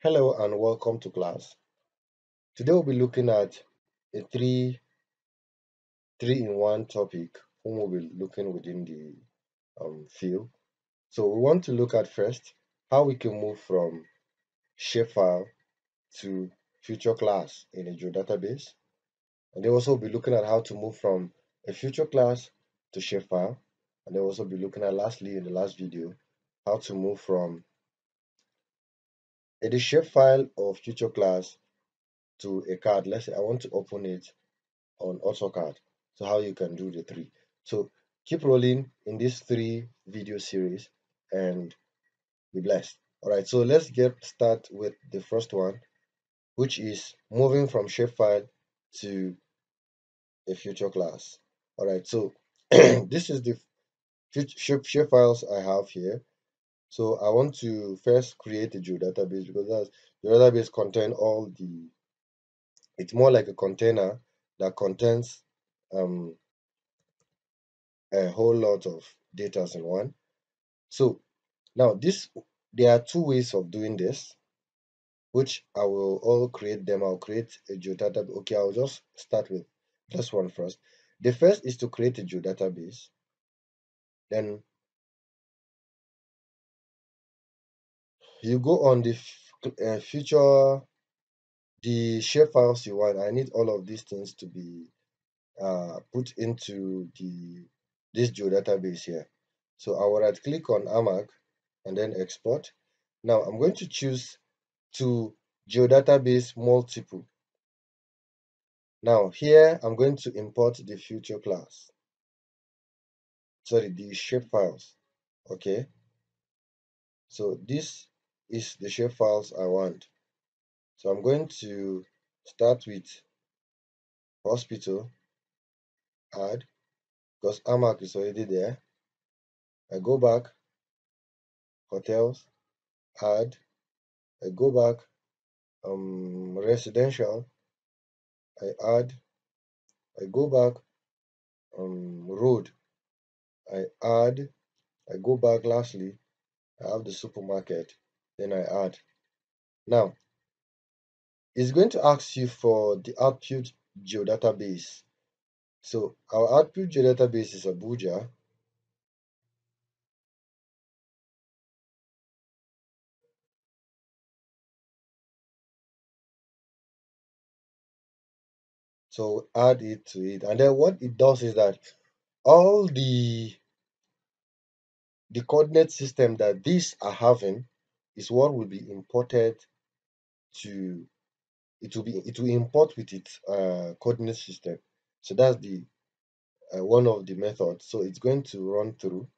Hello and welcome to class. Today we'll be looking at a three three in one topic whom we'll be looking within the um, field. So we want to look at first how we can move from shapefile to feature class in a geodatabase. And then also be looking at how to move from a feature class to shapefile. And then also be looking at lastly in the last video how to move from a shapefile of feature class to a card. Let's say I want to open it on AutoCAD. So how you can do the three. So keep rolling in this three video series and be blessed. All right, so let's get start with the first one, which is moving from shapefile to a feature class. All right, so this is the shape, shape files I have here. So I want to first create a geodatabase because that's the database contain all the it's more like a container that contains um, a whole lot of data in one. So now this there are two ways of doing this, which I will all create them. I'll create a geodatabase. Okay, I'll just start with this one first. The first is to create a geodatabase. Then you go on the uh, future the shape files you want. I need all of these things to be uh, put into the this geodatabase here. So I will right click on AMAC and then export. Now I'm going to choose to geodatabase multiple. Now here I'm going to import the feature class. Sorry, the shape files. Okay. So this is the shape files I want. So I'm going to start with hospital add because AMAC is already there. I go back, hotels, add, I go back, um, residential, I add, I go back, um, road, I add, I go back lastly, I have the supermarket, then I add. Now, it's going to ask you for the output geodatabase so our output geodatabase is Abuja. So add it to it. And then what it does is that all the the coordinate system that these are having is what will be imported to it will be it will import with its uh, coordinate system. So that's the uh, one of the methods. So it's going to run through.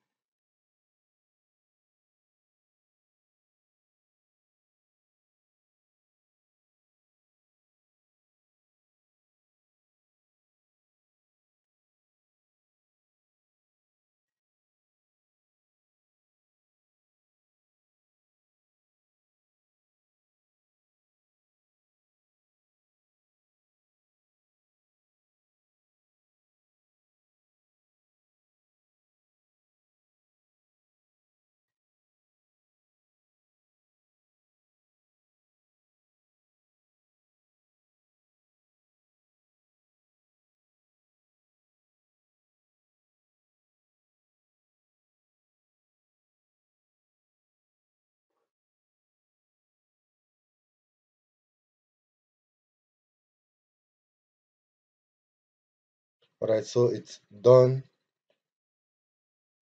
Alright, so it's done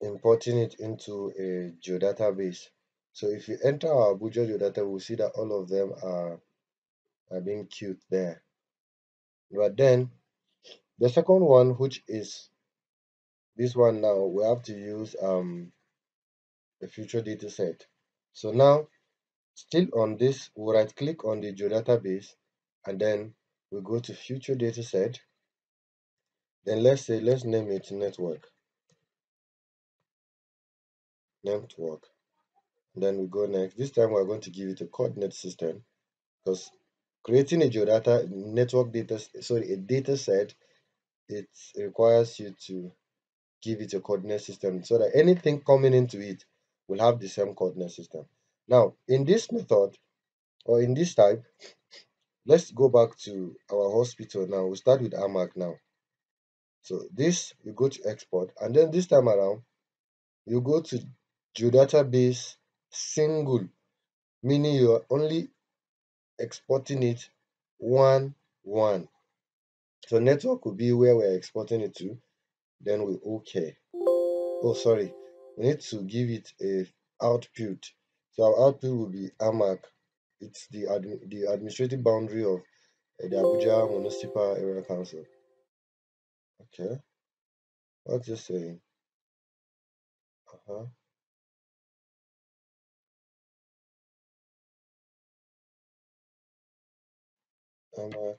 importing it into a geodatabase. So if you enter our Abuja geodata, we'll see that all of them are, are being queued there. But then the second one, which is this one now, we have to use um the feature data set. So now still on this, we'll right click on the geodatabase and then we go to feature data set. Then let's say let's name it network. Network. Then we go next. This time we're going to give it a coordinate system because creating a geodata network data sorry a data set it requires you to give it a coordinate system so that anything coming into it will have the same coordinate system now in this method or in this type let's go back to our hospital now we start with amac now so this you go to export. And then this time around you go to geodatabase single meaning you are only exporting it one one. So network will be where we're exporting it to. Then we okay oh sorry. We need to give it a output. So our output will be amac. It's the admi the administrative boundary of uh, the abuja municipal area council okay. What's this saying uh-huh. Amac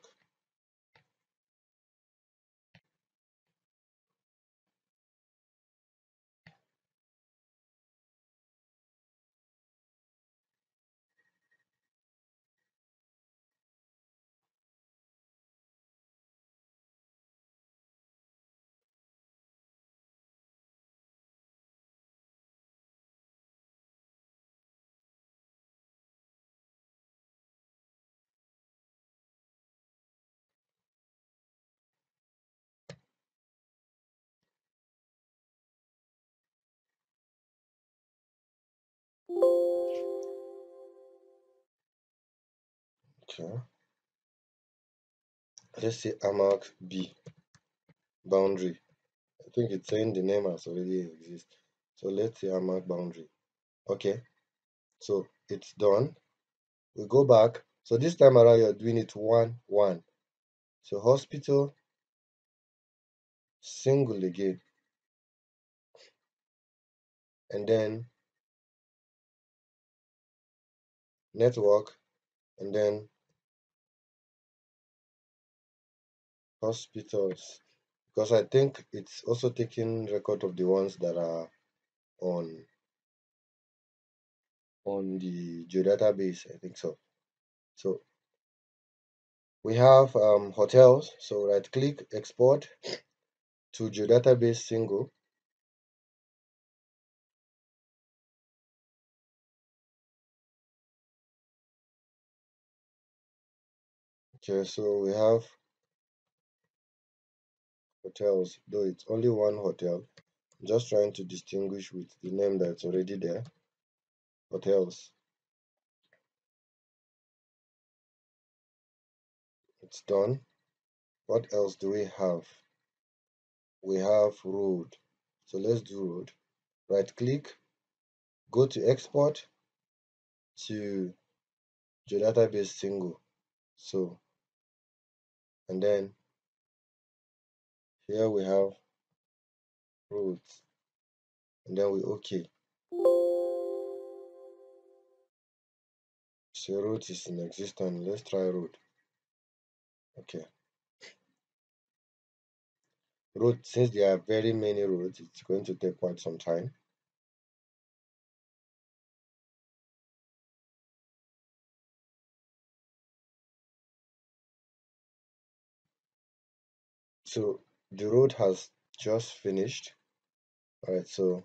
okay. Let's say amac b. Boundary. I think it's saying the name has already exist. So let's say amac boundary. Okay. So it's done. We go back. So this time around you're doing it one one. So hospital single again. And then network. And then hospitals because I think it's also taking record of the ones that are on on the geodatabase I think so. So we have um, hotels so right click export to geodatabase single. Okay so we have hotels though it's only one hotel just trying to distinguish with the name that's already there hotels. It's done. What else do we have? We have road. So let's do road. Right click go to export to geodatabase single. So and then here we have roads. And then we okay. So road is in existence. Let's try road. Okay. Road since there are very many roads it's going to take quite some time. So the road has just finished. All right so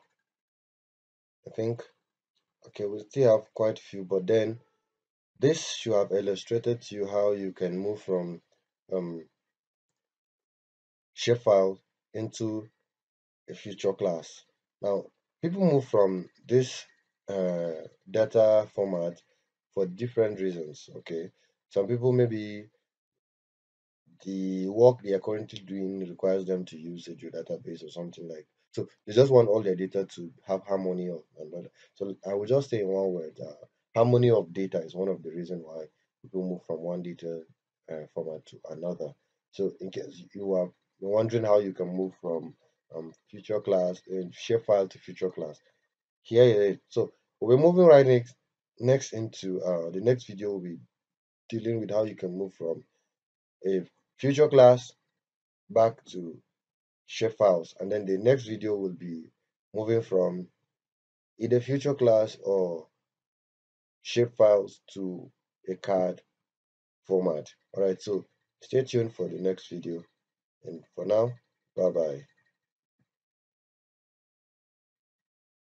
i think okay we still have quite a few but then this should have illustrated to you how you can move from um shapefile into a feature class. Now people move from this uh, data format for different reasons okay? Some people maybe the work they are currently doing requires them to use a geodatabase or something like so they just want all their data to have harmony of another so i will just say in one word uh, harmony of data is one of the reasons why people move from one data uh, format to another. So in case you are wondering how you can move from um, feature class and uh, shapefile to feature class here it is. So we'll be moving right next next into uh, the next video will be dealing with how you can move from a feature class back to shape files. And then the next video will be moving from either feature class or shape files to a card format. All right so stay tuned for the next video. And for now bye bye